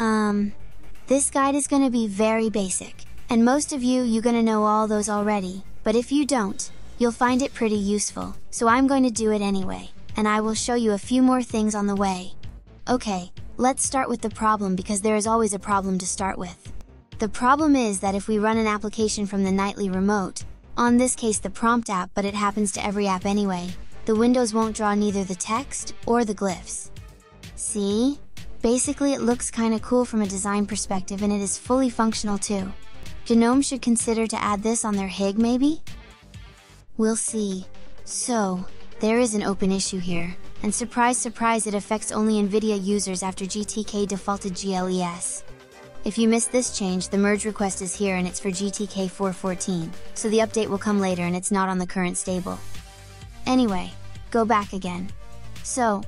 Um, this guide is gonna be very basic, and most of you, you're gonna know all those already, but if you don't, you'll find it pretty useful, so I'm going to do it anyway, and I will show you a few more things on the way. Okay, let's start with the problem because there is always a problem to start with. The problem is that if we run an application from the nightly remote, on this case the prompt app but it happens to every app anyway, the windows won't draw neither the text or the glyphs. See? Basically it looks kinda cool from a design perspective and it is fully functional too. GNOME should consider to add this on their HIG maybe? We'll see. So, there is an open issue here, and surprise surprise it affects only NVIDIA users after GTK defaulted GLES. If you missed this change, the merge request is here and it's for GTK 4.14, so the update will come later and it's not on the current stable. Anyway, go back again. So,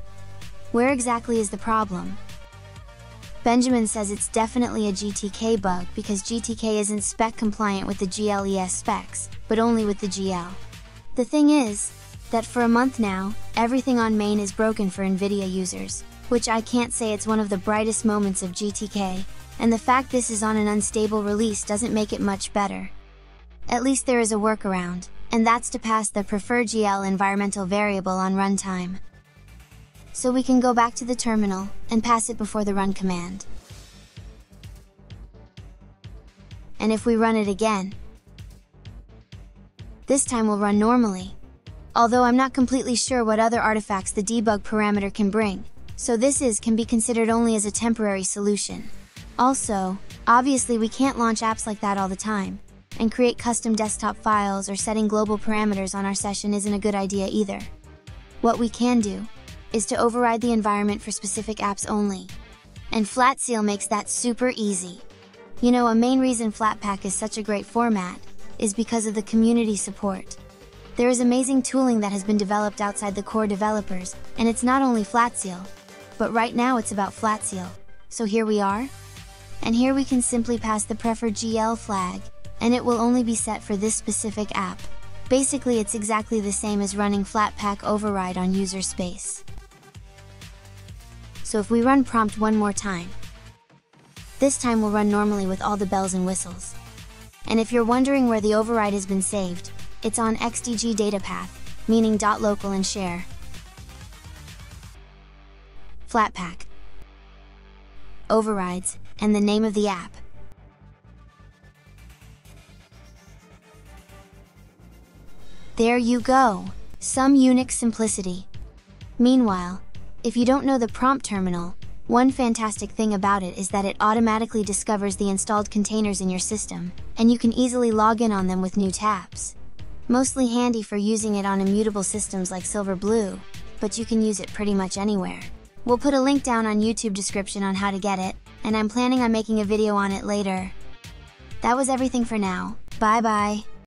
where exactly is the problem? Benjamin says it's definitely a GTK bug because GTK isn't spec compliant with the GLES specs, but only with the GL. The thing is, that for a month now, everything on main is broken for NVIDIA users, which I can't say it's one of the brightest moments of GTK, and the fact this is on an unstable release doesn't make it much better. At least there is a workaround, and that's to pass the preferred GL environmental variable on runtime. So we can go back to the terminal, and pass it before the run command. And if we run it again, this time will run normally. Although I'm not completely sure what other artifacts the debug parameter can bring, so this is can be considered only as a temporary solution. Also, obviously we can't launch apps like that all the time, and create custom desktop files or setting global parameters on our session isn't a good idea either. What we can do, is to override the environment for specific apps only. And Flatseal makes that super easy. You know, a main reason Flatpak is such a great format, is because of the community support. There is amazing tooling that has been developed outside the core developers, and it's not only Flatseal, but right now it's about Flatseal. So here we are, and here we can simply pass the prefer GL flag, and it will only be set for this specific app. Basically it's exactly the same as running Flatpak override on user space. So if we run prompt one more time, this time we'll run normally with all the bells and whistles. And if you're wondering where the override has been saved, it's on XDG data path, meaning .local and share. Flatpak. Overrides, and the name of the app. There you go! Some Unix simplicity. Meanwhile, if you don't know the prompt terminal, one fantastic thing about it is that it automatically discovers the installed containers in your system, and you can easily log in on them with new tabs. Mostly handy for using it on immutable systems like Silverblue, but you can use it pretty much anywhere. We'll put a link down on YouTube description on how to get it, and I'm planning on making a video on it later. That was everything for now, bye bye!